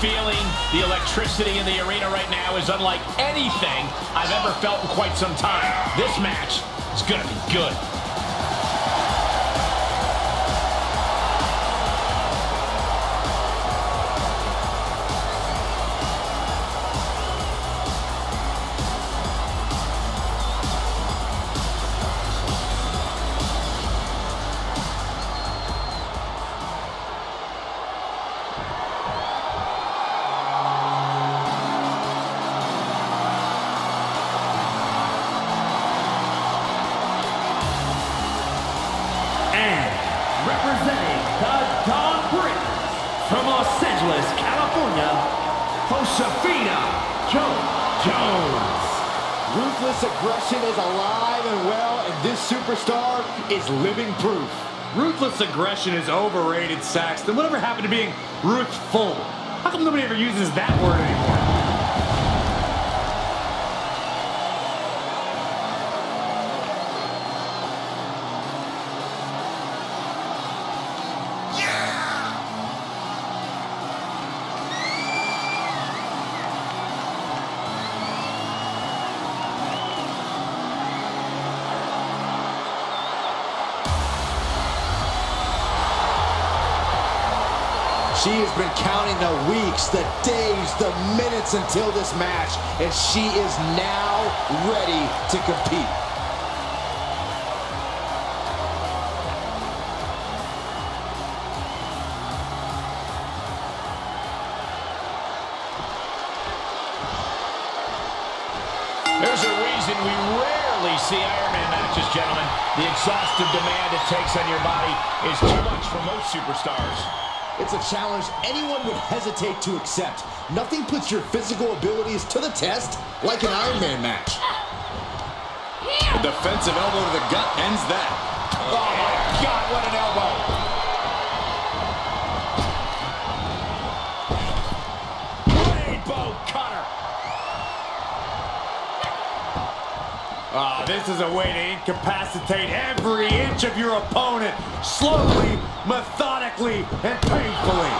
feeling, the electricity in the arena right now is unlike anything I've ever felt in quite some time. This match is going to be good. Living proof. Ruthless aggression is overrated, Saxton. Whatever happened to being ruthful? How come nobody ever uses that word anymore? Has been counting the weeks, the days, the minutes until this match, and she is now ready to compete. There's a reason we rarely see Iron Man matches, gentlemen. The exhaustive demand it takes on your body is too much for most superstars. It's a challenge anyone would hesitate to accept. Nothing puts your physical abilities to the test like an Iron Man match. A defensive elbow to the gut ends that. Oh, my God, what an elbow. This is a way to incapacitate every inch of your opponent, slowly, methodically, and painfully.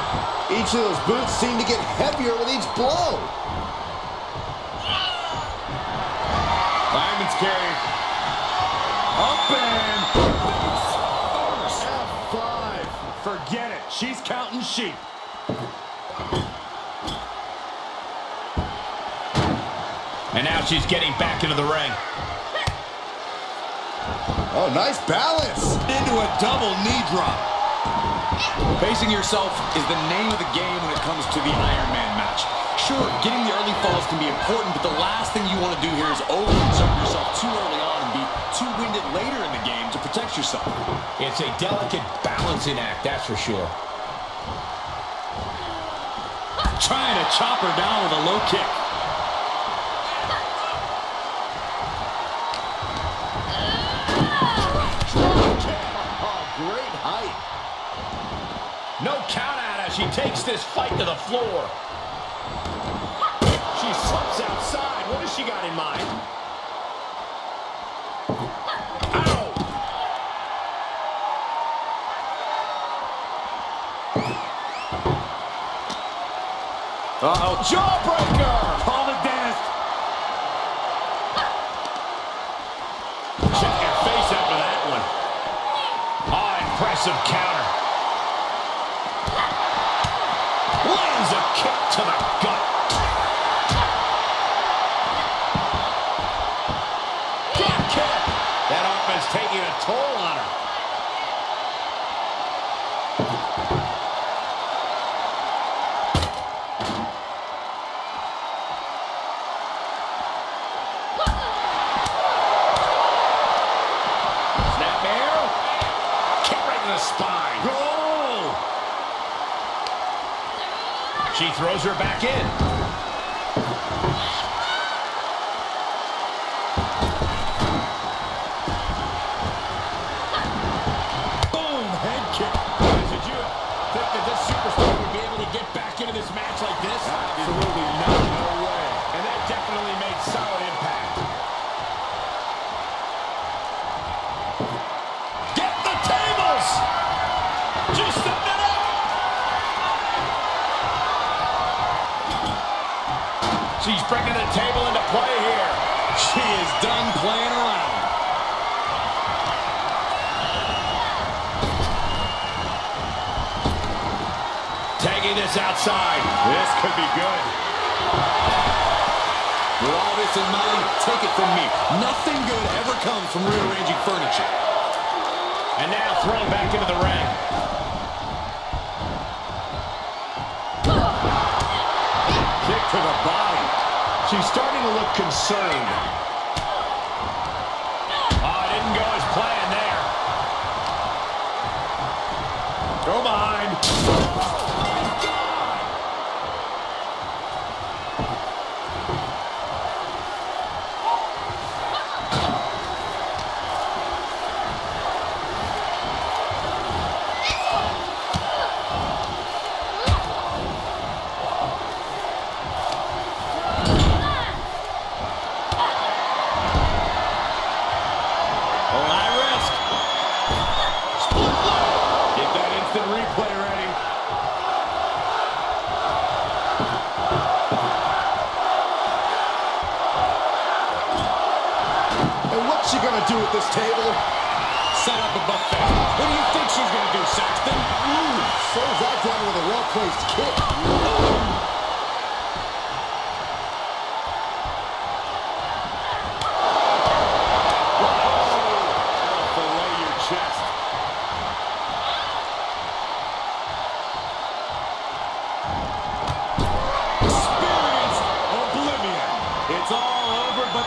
Each of those boots seem to get heavier with each blow. Diamond's carry. Up and... F5. Forget it. She's counting sheep. And now she's getting back into the ring. Oh, nice balance. Into a double knee drop. Facing yourself is the name of the game when it comes to the Iron Man match. Sure, getting the early falls can be important, but the last thing you want to do here is overexert yourself too early on and be too winded later in the game to protect yourself. It's a delicate balancing act, that's for sure. Trying to chop her down with a low kick. She takes this fight to the floor. She slips outside. What has she got in mind? Ow! Uh-oh. Jawbreaker! Call the dentist. Check your face after that one. Oh, impressive counter. Kick to the throws her back in. Bringing the table into play here. She is done playing around. Tagging this outside. This could be good. With all this in mind, take it from me. Nothing good ever comes from rearranging furniture. And now thrown back into the ring. Kick to the body. She's starting to look concerned.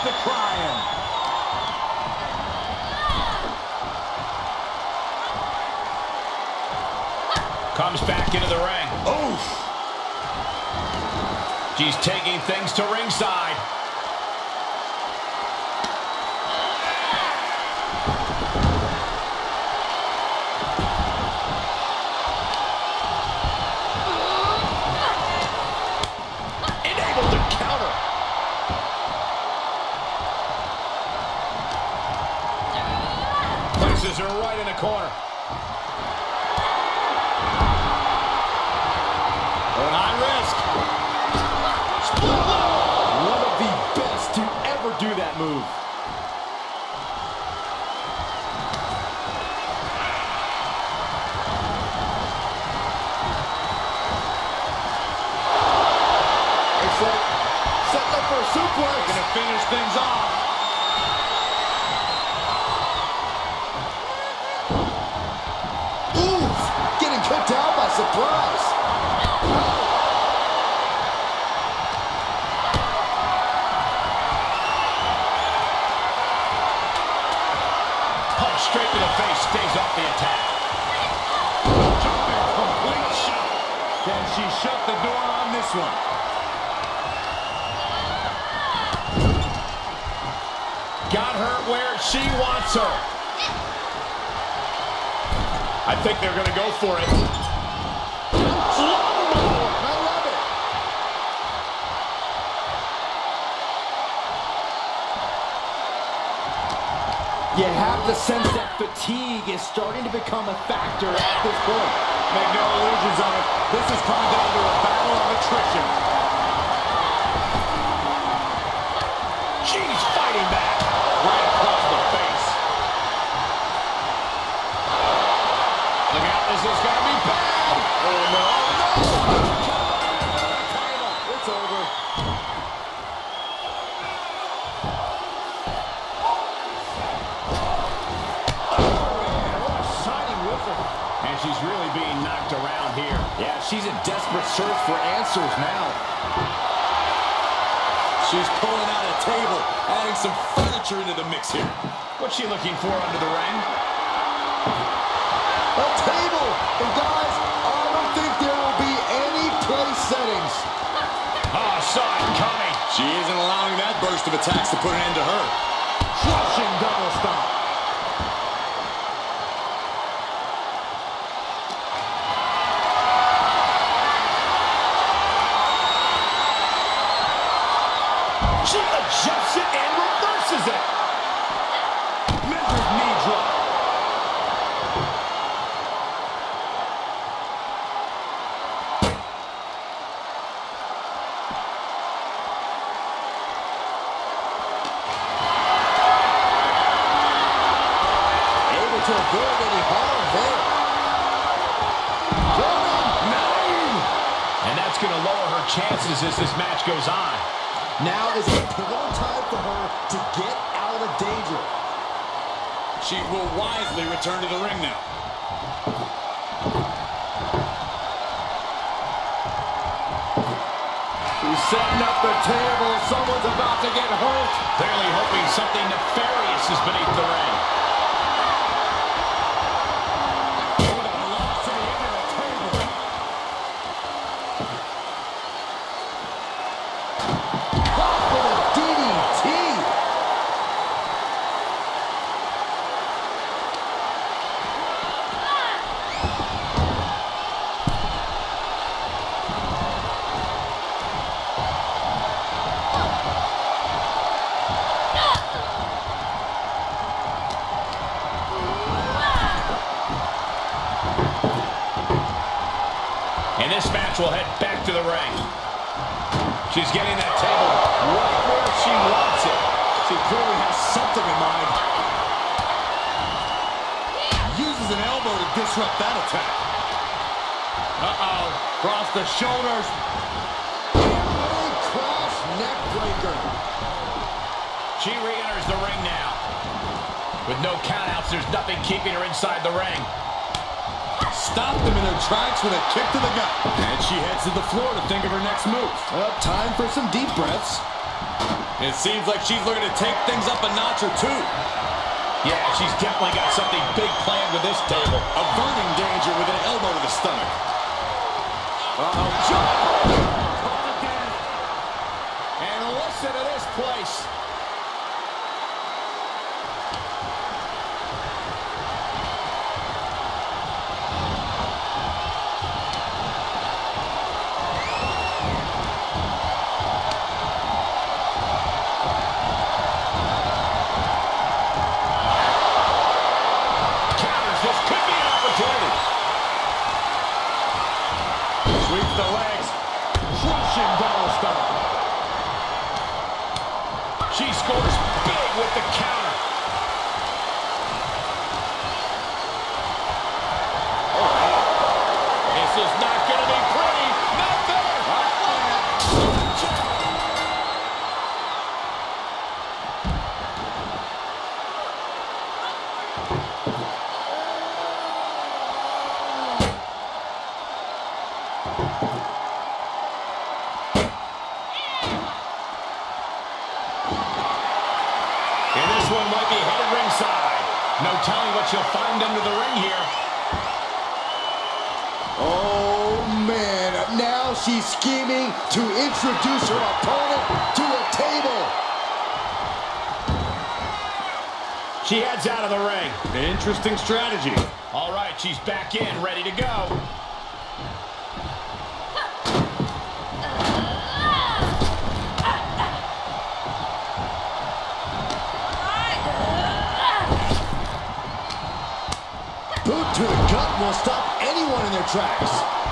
The crying. Comes back into the ring. Oof. She's taking things to ringside. Corner. High risk. One of the best to ever do that move. Looks up for a suplex. Gonna finish things off. She shut the door on this one? Got her where she wants her. I think they're going to go for it. I love it. You have the sense that fatigue is starting to become a factor at this point. Make no illusions on it. This has come down to a battle of attrition. She's fighting back. Right across the face. Look out, this is going she's in desperate search for answers now. She's pulling out a table, adding some furniture into the mix here. What's she looking for under the ring? A table! And guys, I don't think there will be any place settings. Oh, saw it coming. She isn't allowing that burst of attacks to put an end to her. Crushing double stomp. She adjusts it and reverses it. Measured knee drop. to avoid any harm there. And that's going to lower her chances as this match goes on. Now is a pivotal time for her to get out of danger. She will wisely return to the ring now. He's setting up the table. Someone's about to get hurt. Clearly hoping something nefarious is beneath the ring. And this match will head back to the ring. She's getting that table right where she wants it. She clearly has something in mind. Uses an elbow to disrupt that attack. Uh-oh. Cross the shoulders. Cross neck breaker. She re-enters the ring now. With no countouts, there's nothing keeping her inside the ring. Stopped them in their tracks with a kick to the gut. And she heads to the floor to think of her next move. Well, time for some deep breaths. It seems like she's looking to take things up a notch or two. Yeah, she's definitely got something big planned with this table. Averting danger with an elbow to the stomach. Uh-oh, She scores big with the counter. To introduce her opponent to a table. She heads out of the ring. Interesting strategy. All right, she's back in, ready to go. Boot to the gut will stop anyone in their tracks.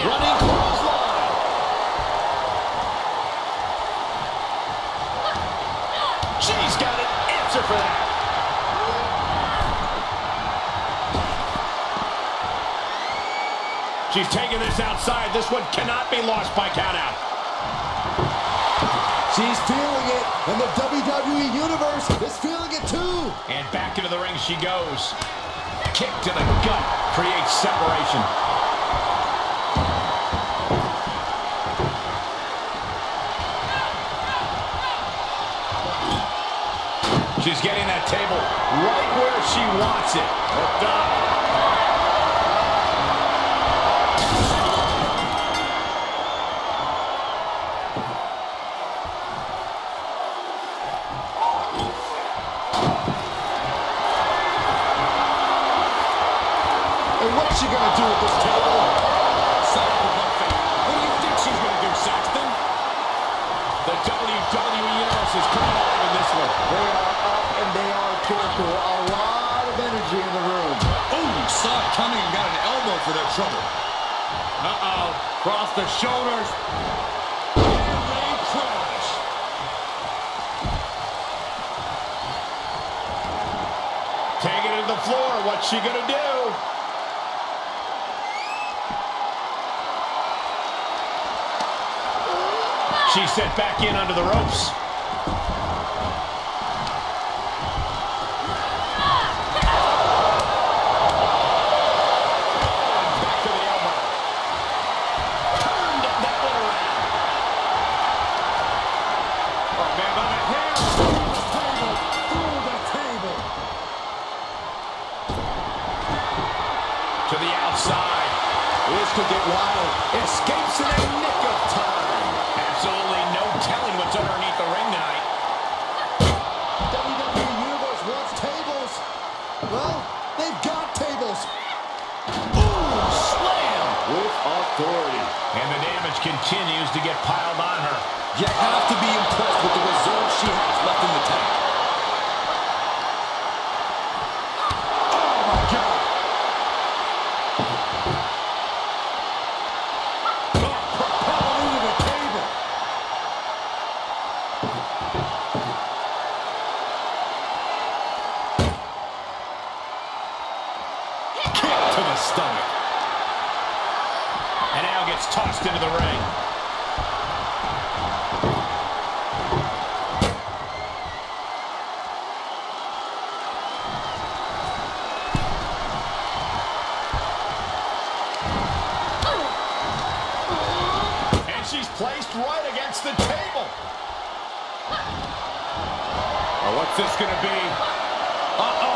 Running clothesline. She's got an answer for that. She's taking this outside. This one cannot be lost by countout. She's feeling it, and the WWE Universe is feeling it too. And back into the ring she goes. kick to the gut creates separation. She's getting that table right where she wants it. Going to do? She's set back in under the ropes. Well, they've got tables. Ooh, slam with authority. And the damage continues to get piled on her. You have to be impressed with the reserve she has left in the tank. She's right against the table. Oh, what's this gonna be? Uh-oh.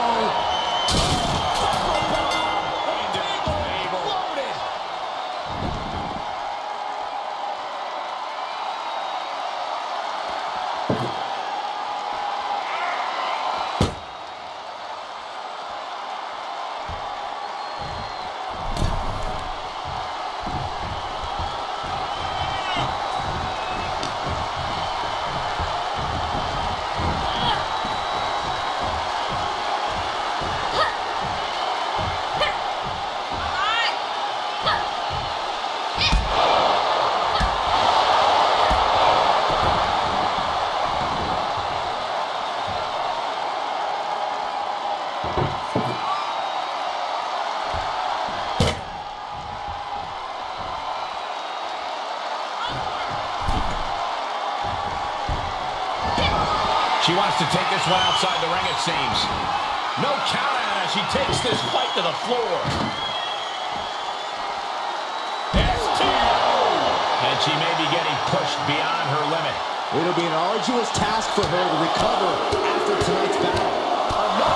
Be an arduous task for her to recover after tonight's battle.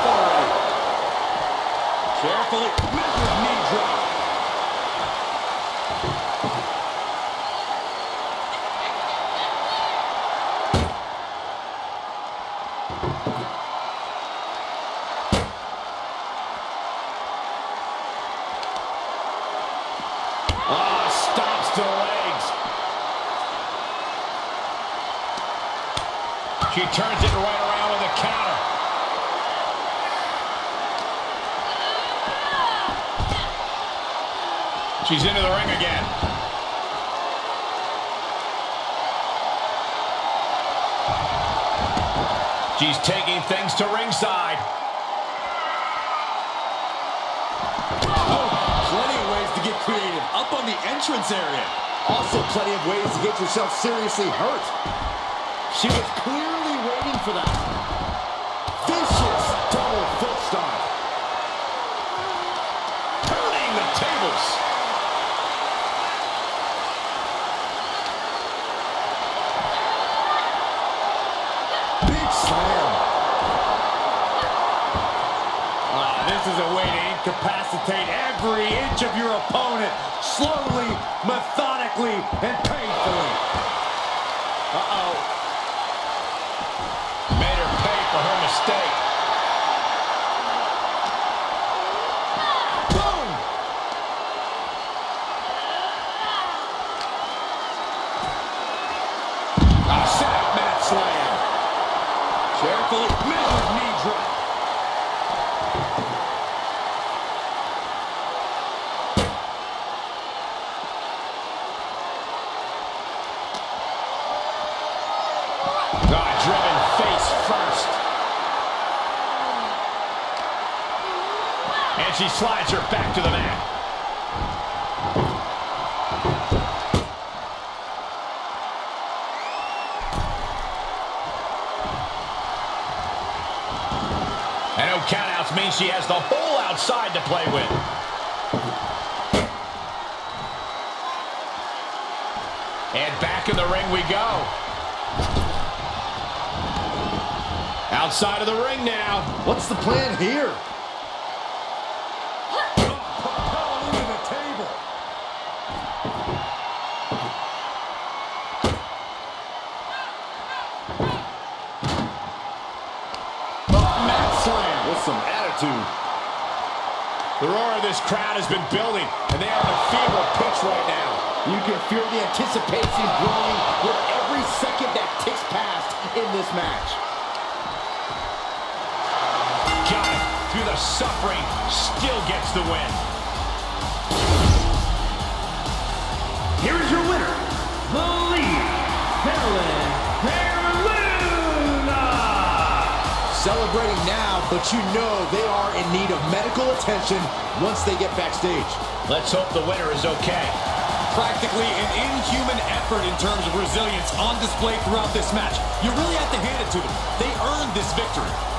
Already. Carefully. Massive knee drop. Ah, stops to the legs. She turns it right around with a counter. She's into the ring again. She's taking things to ringside. Oh, plenty of ways to get creative. Up on the entrance area. Also plenty of ways to get yourself seriously hurt. She was clearly waiting for that. Vicious double foot stomp. slam. Ah, this is a way to incapacitate every inch of your opponent, slowly, methodically, and painfully. Uh-oh. She has the whole outside to play with. And back in the ring we go. Outside of the ring now. What's the plan here? This crowd has been building, and they are on a fever pitch right now. You can feel the anticipation growing with every second that ticks past in this match. Got it. Through the suffering, still gets the win. Here is your winner, the lead, Marilyn Celebrating now, but you know they are in need of medical attention once they get backstage. Let's hope the winner is okay. Practically an inhuman effort in terms of resilience on display throughout this match. You really have to hand it to them. They earned this victory.